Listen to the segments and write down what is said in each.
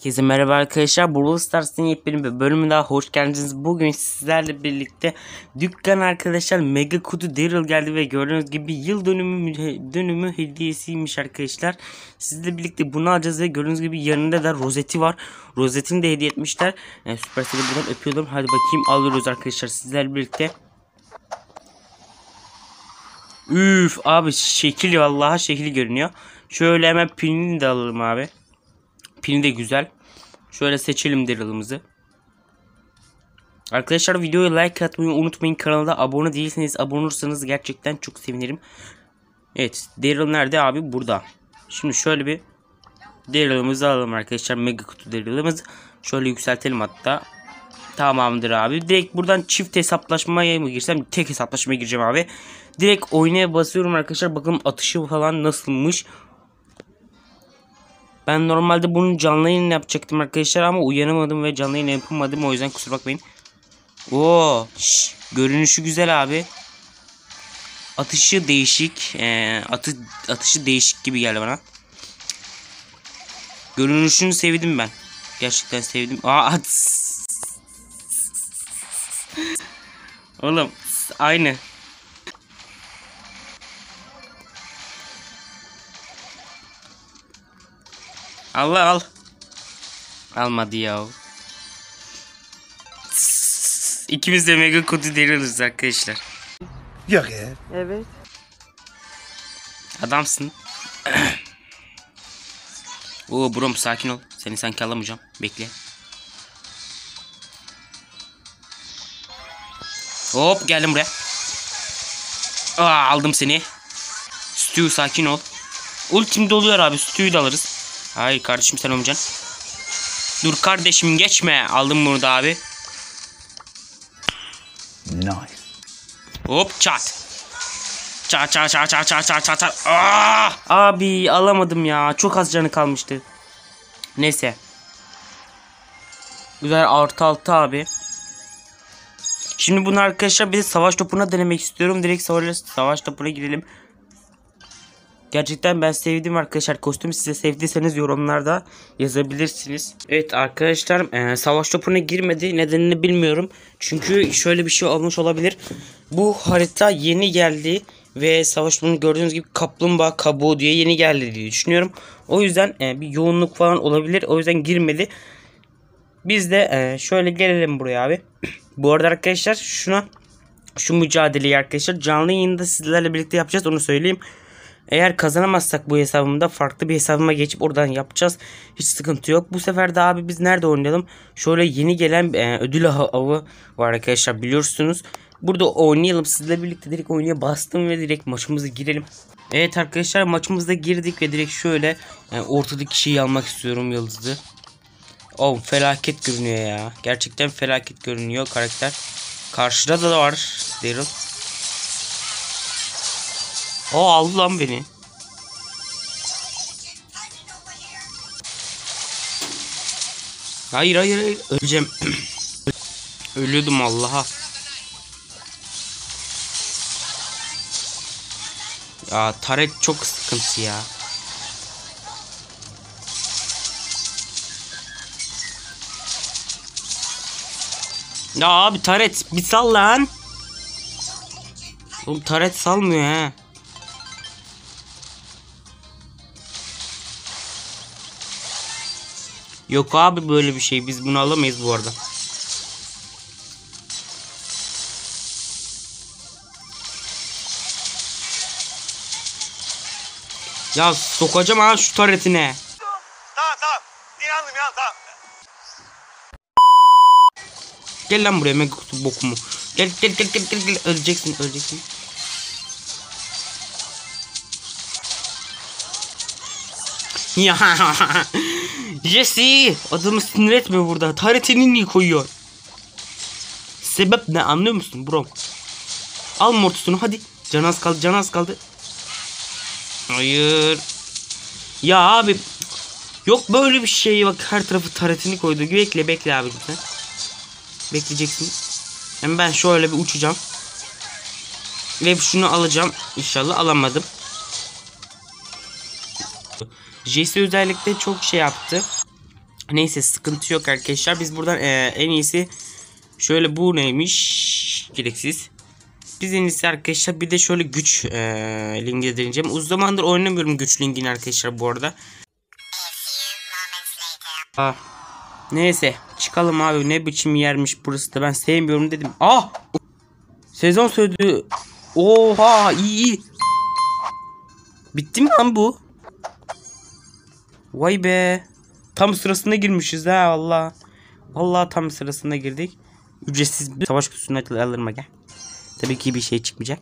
Herkese merhaba arkadaşlar. Brawl Stars'ın yepyeni bir bölümüne daha hoş geldiniz. Bugün sizlerle birlikte dükkan arkadaşlar Mega Kutu Daryl geldi ve gördüğünüz gibi yıl dönümü dönümü hediyesiymiş arkadaşlar. Sizle birlikte bunu alacağız ve gördüğünüz gibi yanında da rozeti var. Rozetini de hediye etmişler. Yani Supercell'i buradan öpüyorum. Hadi bakayım alıyoruz arkadaşlar sizlerle birlikte. Üf abi şekil vallahi şekil görünüyor. Şöyle hemen pinini de alalım abi. Pini de güzel. Şöyle seçelim Daryl'ımızı. Arkadaşlar videoya like atmayı unutmayın. Kanala abone değilseniz abone olursanız gerçekten çok sevinirim. Evet Daryl nerede abi? Burada. Şimdi şöyle bir Daryl'ımızı alalım arkadaşlar. Mega kutu Daryl'ımızı. Şöyle yükseltelim hatta. Tamamdır abi. Direkt buradan çift hesaplaşmaya mı girsem? Tek hesaplaşmaya gireceğim abi. Direkt oynaya basıyorum arkadaşlar. Bakalım atışı falan nasılmış. Ben normalde bunun canlı yayın yapacaktım arkadaşlar ama uyanamadım ve canlı yayın yapamadım. O yüzden kusura bakmayın. Oo, şş, görünüşü güzel abi. Atışı değişik. Ee, atı, atışı değişik gibi geldi bana. Görünüşünü sevdim ben. Gerçekten sevdim. Aa, at. Oğlum aynı. Allah al. Almadı ya. İkimiz de mega kutu deriyoruz arkadaşlar. Yok ya. Evet. Adamsın. Oo brom sakin ol. Seni sanki alamayacağım. Bekle. Hop geldim buraya. Aa, aldım seni. Stu sakin ol. Ultim doluyor abi. Stu'yu da alırız. Hayır kardeşim sen olmayacaksın. Dur kardeşim geçme. Aldım bunu da abi. Nice. Hop çat. Çat çat çat çat çat çat çat çat. Aa! Abi alamadım ya. Çok az canı kalmıştı. Neyse. Güzel artı altı abi. Şimdi bunu arkadaşlar bir de savaş topuna denemek istiyorum. Direkt savaş, savaş topuna girelim. Gerçekten ben sevdim arkadaşlar kostümü size sevdiyseniz yorumlarda yazabilirsiniz. Evet arkadaşlar e, savaş topuna girmedi nedenini bilmiyorum. Çünkü şöyle bir şey olmuş olabilir. Bu harita yeni geldi ve savaş topunu gördüğünüz gibi kaplumbağa kabuğu diye yeni geldi diye düşünüyorum. O yüzden e, bir yoğunluk falan olabilir o yüzden girmedi. Biz de e, şöyle gelelim buraya abi. Bu arada arkadaşlar şuna şu mücadeleyi arkadaşlar canlı yayında sizlerle birlikte yapacağız onu söyleyeyim. Eğer kazanamazsak bu hesabımda farklı bir hesabıma geçip oradan yapacağız. Hiç sıkıntı yok. Bu sefer de abi biz nerede oynayalım? Şöyle yeni gelen e, ödül avı var arkadaşlar biliyorsunuz. Burada oynayalım sizle birlikte direkt oynaya bastım ve direkt maçımıza girelim. Evet arkadaşlar maçımıza girdik ve direkt şöyle yani ortadaki şeyi almak istiyorum yıldızı. Oh felaket görünüyor ya. Gerçekten felaket görünüyor karakter. Karşıda da var Daryl. O aldı lan beni. Hayır hayır hayır. Öleceğim. Ölüyordum Allah'a. Ya taret çok sıkıntı ya. Ya abi taret bir sal lan. Oğlum taret salmıyor he. Yok abi böyle bir şey. Biz bunu alamayız bu arada. Ya sokacağım ha şu taretine. Tamam tamam. İnandım ya tamam. Gel lan buraya mega kutu bokumu. Gel gel gel gel gel gel öleceksin öleceksin. Ya Jesse adamı sinir etme burada. Taretini niye koyuyor? Sebep ne anlıyor musun bro? Al mortusunu hadi. Can az kaldı can az kaldı. Hayır. Ya abi. Yok böyle bir şey bak her tarafı taretini koydu. Bekle bekle abi lütfen. Bekleyeceksin. Hem ben şöyle bir uçacağım. Ve şunu alacağım. İnşallah alamadım. Jesse özellikle çok şey yaptı. Neyse sıkıntı yok arkadaşlar. Biz buradan e, en iyisi şöyle bu neymiş? Gereksiz. Biz en iyisi arkadaşlar bir de şöyle güç e, linki deneyeceğim. Uzun zamandır oynamıyorum güç linkini arkadaşlar bu arada. Ah. Neyse çıkalım abi ne biçim yermiş burası da ben sevmiyorum dedim. Ah! Sezon söyledi. Oha iyi iyi. Bitti mi lan bu? Vay be. Tam sırasında girmişiz ha Allah. Allah tam sırasında girdik. Ücretsiz bir savaş kutusunu alırım gel. Tabii ki bir şey çıkmayacak.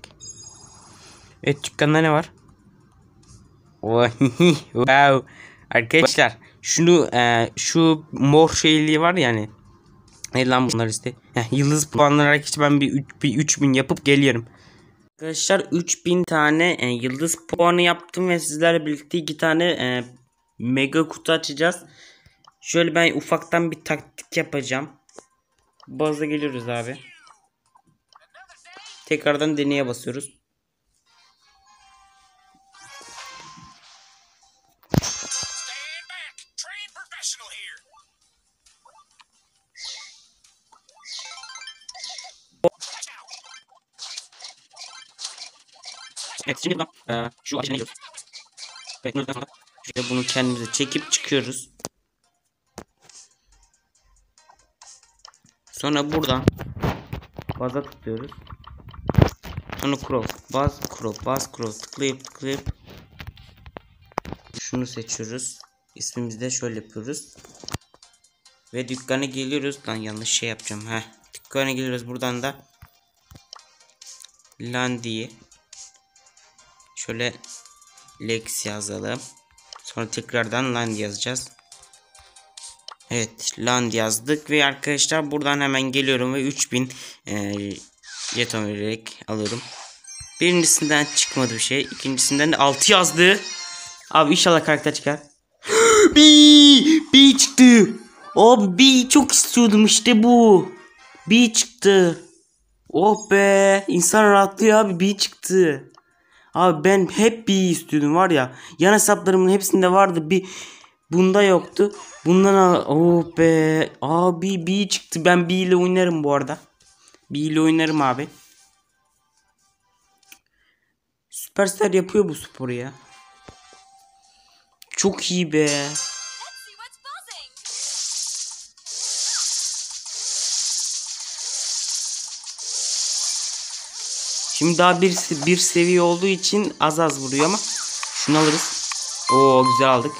Evet dükkanda ne var? Wow. Arkadaşlar şunu e, şu mor şeyliği var yani. Ne lan bunlar işte. Heh, yıldız puanları arkadaşlar ben bir, üç- bir 3000 yapıp geliyorum. Arkadaşlar 3000 tane e, yıldız puanı yaptım ve sizlerle birlikte iki tane e, mega kutu açacağız. Şöyle ben ufaktan bir taktik yapacağım. Baza geliyoruz abi. Tekrardan deneye basıyoruz. Evet şimdi buradan e, şu aşağıya gidiyoruz. Evet şöyle bunu kendimize çekip çıkıyoruz. Sonra buradan baza tıklıyoruz. Sonra scroll, baz, scroll, baz, scroll tıklayıp tıklayıp şunu seçiyoruz. İsmimizi de şöyle yapıyoruz. Ve dükkana geliyoruz. Lan yanlış şey yapacağım. Heh. Dükkana geliyoruz. Buradan da lan diye Şöyle Lex yazalım. Sonra tekrardan land yazacağız. Evet land yazdık ve arkadaşlar buradan hemen geliyorum ve 3000 e, jeton vererek alıyorum. Birincisinden çıkmadı bir şey. İkincisinden de 6 yazdı. Abi inşallah karakter çıkar. B, B çıktı. Abi B çok istiyordum işte bu. B çıktı. Oh be insan rahatlıyor abi B çıktı. Abi ben hep bir istiyordum var ya. Yan hesaplarımın hepsinde vardı bir bunda yoktu. Bundan oh be abi bir çıktı. Ben bir ile oynarım bu arada. Bir ile oynarım abi. Süperstar yapıyor bu sporu ya. Çok iyi be. Şimdi daha bir, bir seviye olduğu için az az vuruyor ama şunu alırız. Oo güzel aldık.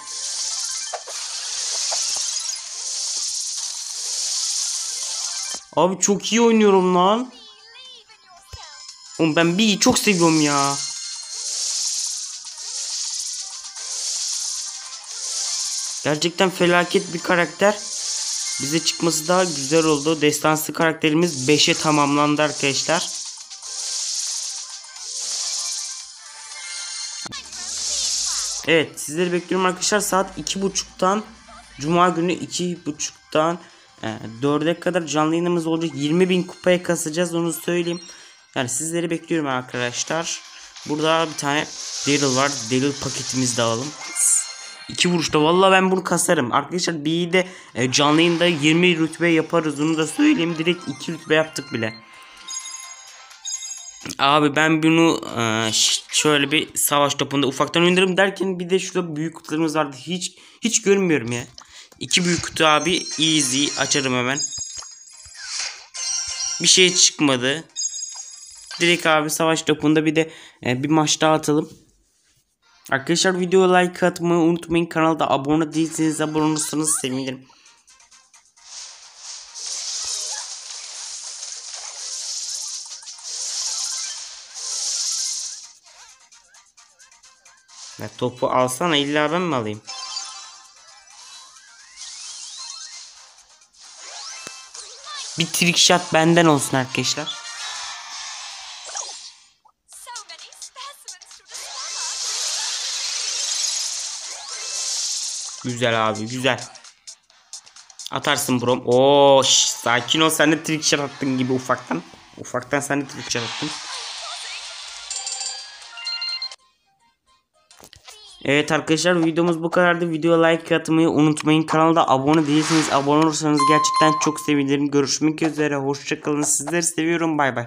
Abi çok iyi oynuyorum lan. Oğlum ben B'yi çok seviyorum ya. Gerçekten felaket bir karakter. Bize çıkması daha güzel oldu. Destansı karakterimiz 5'e tamamlandı arkadaşlar. Evet sizleri bekliyorum arkadaşlar saat 2.30'dan Cuma günü 2.30'dan e, 4'e kadar canlı yayınımız olacak 20.000 kupaya kasacağız onu söyleyeyim. Yani sizleri bekliyorum arkadaşlar. Burada bir tane Daryl var. Daryl paketimizi de alalım. İki vuruşta vallahi ben bunu kasarım. Arkadaşlar bir de e, canlı yayında 20 rütbe yaparız onu da söyleyeyim. Direkt 2 rütbe yaptık bile. Abi ben bunu e, şöyle bir savaş topunda ufaktan oynarım derken bir de şurada büyük kutularımız vardı. Hiç hiç görmüyorum ya. İki büyük kutu abi easy açarım hemen. Bir şey çıkmadı. Direkt abi savaş topunda bir de e, bir maç daha atalım. Arkadaşlar videoya like atmayı unutmayın. Kanalda abone değilseniz abone olursanız sevinirim. Ya topu alsana illa ben mi alayım? Bir trick shot benden olsun arkadaşlar. Güzel abi güzel. Atarsın brom. Oo sakin ol sen de trick shot attın gibi ufaktan. Ufaktan sen de trick shot attın. Evet arkadaşlar videomuz bu kadardı. Videoya like atmayı unutmayın. Kanalda abone değilseniz abone olursanız gerçekten çok sevinirim. Görüşmek üzere. Hoşçakalın. Sizleri seviyorum. Bay bay.